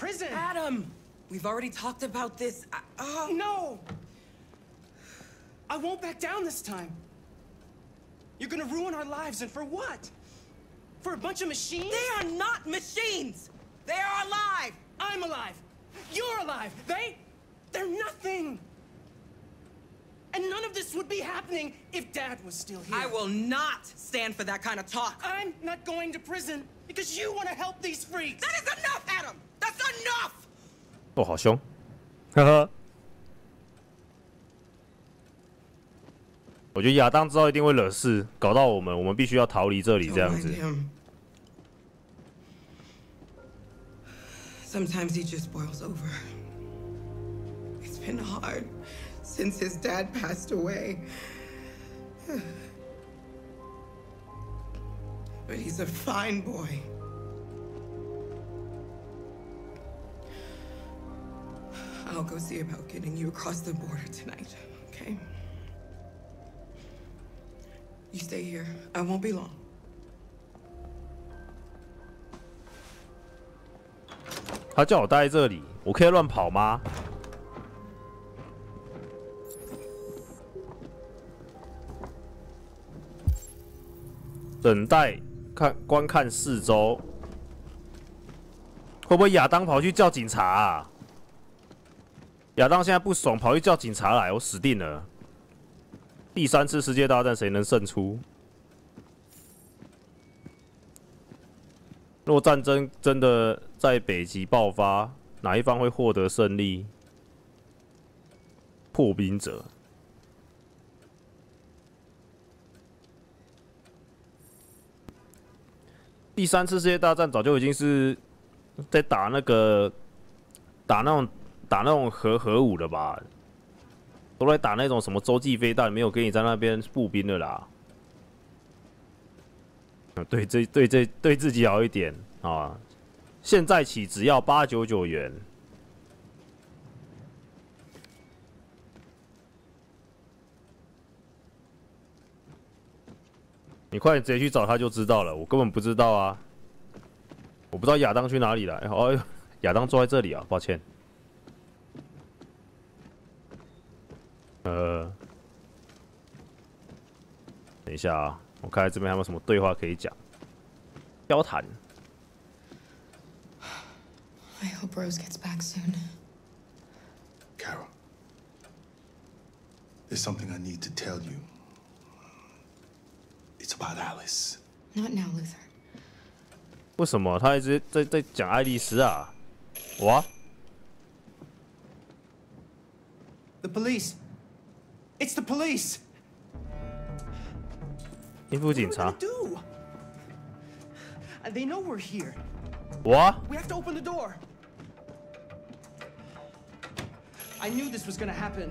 S20: Prison!
S21: Adam! We've already talked about this. I, oh.
S20: No! I won't back down this time. You're gonna ruin our lives, and for what? For a bunch of machines?
S21: They are not machines! They are alive!
S20: I'm alive! You're alive! They. They're nothing! And none of this would be happening if Dad was still here.
S21: I will not stand for that kind of talk.
S20: I'm not going to prison because you want to help these freaks!
S21: That is enough, Adam! That's enough!
S1: 哦，好凶，呵呵。我觉得亚当知道一定会惹事，搞到我们，我们必须要逃离这里，这样子.
S15: Sometimes he just boils over. It's been hard since his dad passed away. But he's a fine boy. I'll go see about getting you across the border tonight, okay? You stay here. I won't be long.
S1: 他叫我待在这里，我可以乱跑吗？等待 看观看四周，会不会亚当跑去叫警察啊？亚当现在不爽，跑去叫警察来，我死定了。第三次世界大战谁能胜出？若战争真的在北极爆发，哪一方会获得胜利？破冰者。第三次世界大战早就已经是在打那个打那种打那种核核武了吧？都在打那种什么洲际飞弹，没有给你在那边步兵的啦。对，这对这对自己好一点啊！现在起只要八九九元。你快点直接去找他就知道了，我根本不知道啊！我不知道亚当去哪里了。哎呦，亚当坐在这里啊，抱歉。呃，等一下啊，我看看这边还有没有什么对话可以讲。交谈。
S9: I hope Rose gets back soon.
S16: Carol, there's something I need to tell you. It's about Alice.
S9: Not now, Luther.
S1: 为什么他一直在在讲爱丽丝啊？哇！
S20: The police! It's the police!
S1: 应付警察。
S20: Do! Uh, They know we're here.
S1: 哇！
S20: We have to open the door. I knew this was gonna happen.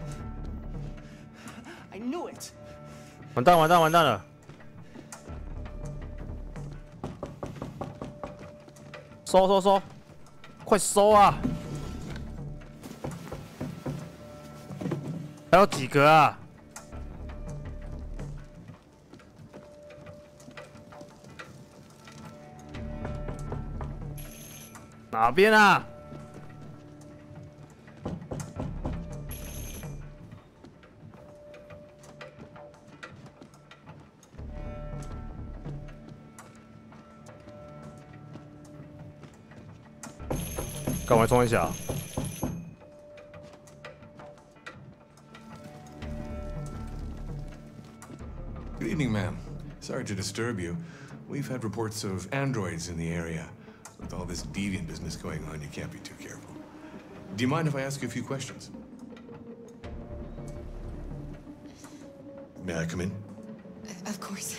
S20: I knew it.
S1: 完蛋完蛋完蛋了！ 收收收，快收啊！还有几个啊？哪边啊？干嘛冲一下？
S22: Good evening, ma'am. Sorry to disturb you. We've had reports of androids in the area. With all this deviant business going on, you can't be too careful. Do you mind if I ask you a few questions? May I come in?
S9: Of course.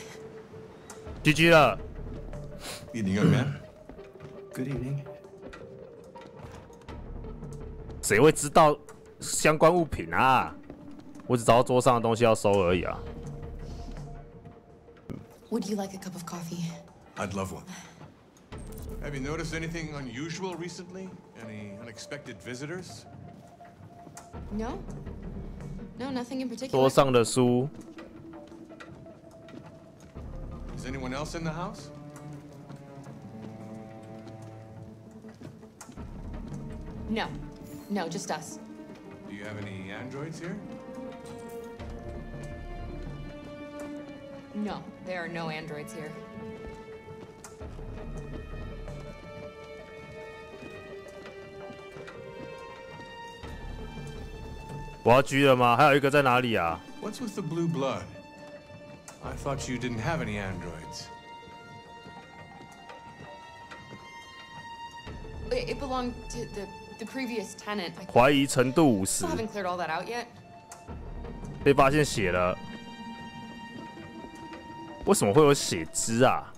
S1: GG 了。
S22: Evening, young man.
S20: Good evening.
S1: 谁会知道相关物品啊？我只找到桌上的东西要收而已啊。
S9: Would you like a cup of coffee?
S22: I'd love one. Have you noticed anything unusual recently? Any unexpected visitors?
S9: No? No, nothing in particular.
S1: 桌上的书
S22: ，Is anyone else in the house?
S9: No, just us.
S22: Do you have any androids here?
S9: No, there are no androids here.
S22: What's with the blue blood? I thought you didn't have any androids.
S9: It belonged to the the previous tenant.
S1: 怀疑程度五十
S9: still，haven't cleared all that out yet.
S1: 被发现血了。为什么会有血汁啊？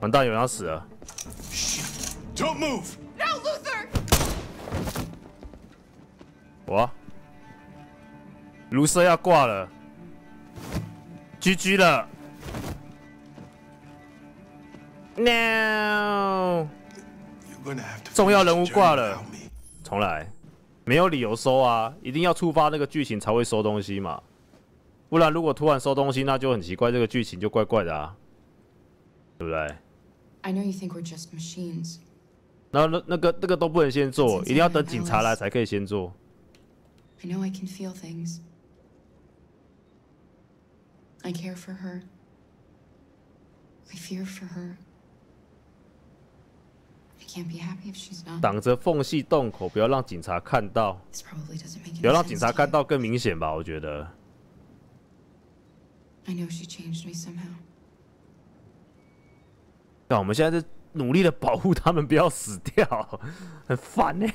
S1: 完蛋，有人要死了
S22: ！Don't move!
S9: No, Luther!
S1: 哇，卢瑟要挂了，GG 了。No。重要人物挂了，重来。没有理由收啊，一定要触发那个剧情才会收东西嘛。不然如果突然收东西，那就很奇怪，这个剧情就怪怪的啊，对不对
S9: ？I know you think we're just machines。
S1: 那那那个那个都不能先做，一定要等警察来才可以先做。
S9: I know I can feel things. I care for her. I fear for her.
S1: 挡着缝隙洞口，不要让警察看到
S9: ，This probably doesn't make
S1: 不要
S9: any
S1: 让警察看到更明显吧？我觉得。
S9: I know she changed me somehow.
S1: 那我们现在在努力的保护他们不要死掉，很烦呢、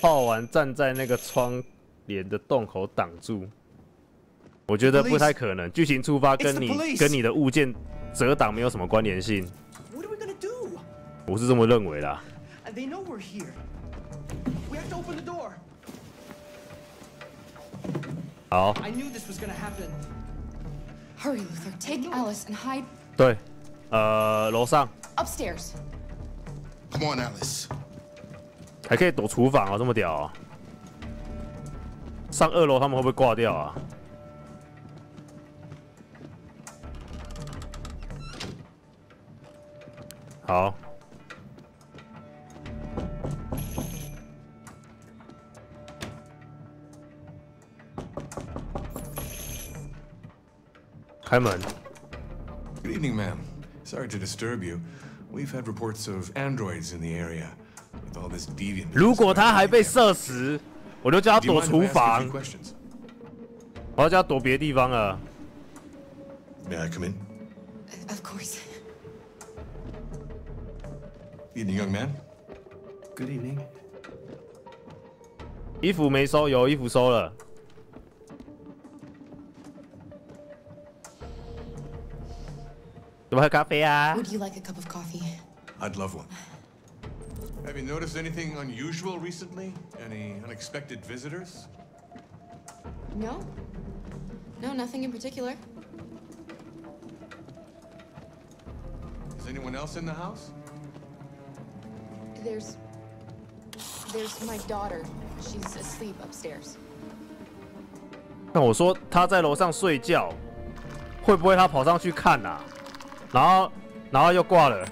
S1: 泡完站在那个窗帘的洞口挡住，我觉得不太可能。剧情触发跟你跟你的物件遮挡没有什么关联性，我是这么认为啦。
S20: They know we're here. We have to open the door.
S1: 好
S20: ，I knew this was gonna happen.
S9: Hurry, Luther. Take Alice and hide
S1: 对，呃，楼上
S9: upstairs.
S2: Come on, Alice.
S1: 还可以躲厨房哦，这么屌啊！上二楼他们会不会挂掉啊？好，开门。
S22: Good evening, ma'am. Sorry to disturb you. We've had reports of androids in the area. With all this deviant.
S1: 如果他还被射死，我就叫他躲厨房我要叫他躲别的地方了。
S22: May I come in?
S9: Of course.
S22: Evening, young man.
S20: Good evening.
S1: 衣服没收，有衣服收了。要不要喝咖啡啊？
S9: Would you like a cup of coffee?
S22: I'd love one. Have you noticed anything unusual recently? Any unexpected visitors?
S9: No. No, nothing in particular.
S22: Is anyone else in the house?
S9: There's. There's my daughter. She's asleep upstairs.
S1: 那我说他在楼上睡觉，会不会他跑上去看啊？ 然后，然后又挂了？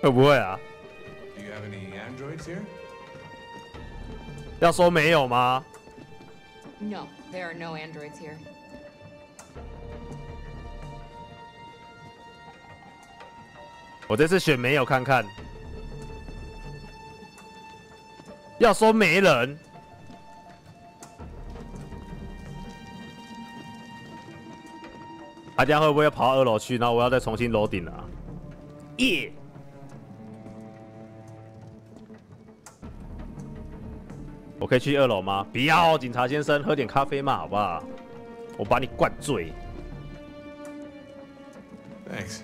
S1: 会不会啊
S22: ？Do you have any androids here?
S1: 要说没有吗
S9: ？No, there are no androids here.
S1: 我这次选没有看看。要说没人，他这样会不会跑到二楼去？然后我要再重新楼顶啊？耶！我可以去二楼吗？不要，警察先生，喝点咖啡嘛，好不好？我把你灌醉。
S22: Thanks.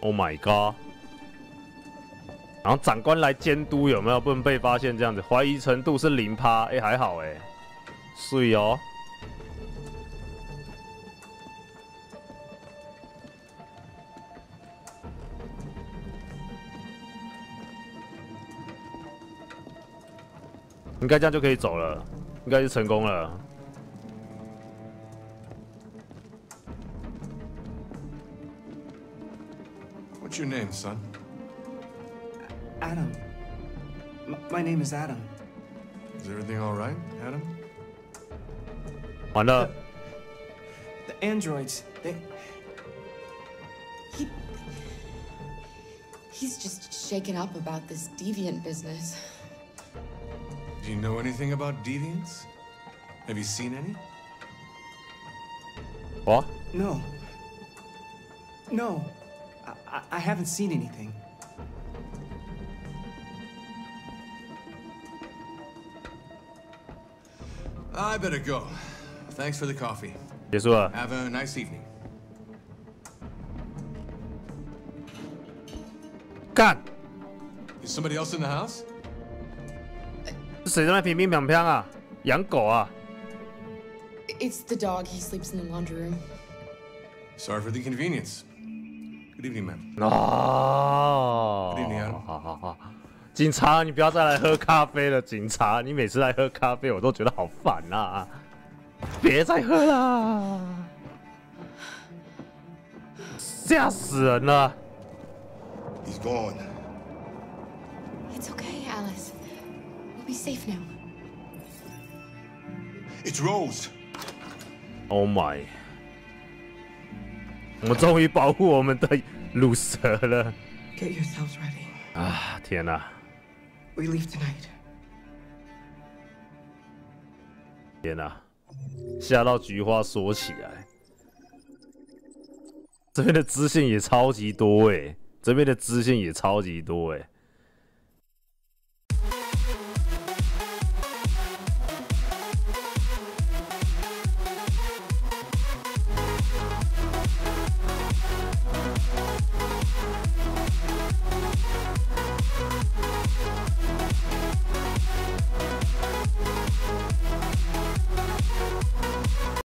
S1: Oh my god！然后长官来监督有没有不能被发现这样子，怀疑程度是零趴，哎、还好哎、睡哦。应该这样就可以走了，应该是成功了。
S22: What's your name, son?
S20: Adam. M- my name is Adam.
S22: Is everything all right, Adam?
S1: 完了
S20: ，The androids, they.
S9: He. He's just shaken up about this deviant business.
S22: Do you know anything about deviants? Have you seen any?
S1: What?
S20: No. No. I, I, I haven't seen anything.
S22: I better go. Thanks for the coffee.
S1: 结束了。
S22: Have a nice evening.
S1: 干，
S22: Is somebody else in the house?
S1: 是谁在那乒乒乓乓啊？养狗啊？
S9: It's the dog. He sleeps in the laundry room.
S22: Sorry for the inconvenience. Good evening, ma'am.
S1: 哦
S22: Good evening, Adam.
S1: 警察，你不要再来喝咖啡了。警察，你每次来喝咖啡，我都觉得好烦啊！别再喝啦，吓死人了
S2: ！He's gone.
S9: It's okay, Alice. We'll be safe now.
S2: It's Rose.
S1: Oh my！我们终于保护我们的乳蛇了
S20: Get yourselves ready.
S1: 啊！天哪、
S20: We leave tonight.
S1: 天哪、吓到菊花缩起来。这边的支线也超级多哎，这边的支线也超级多哎。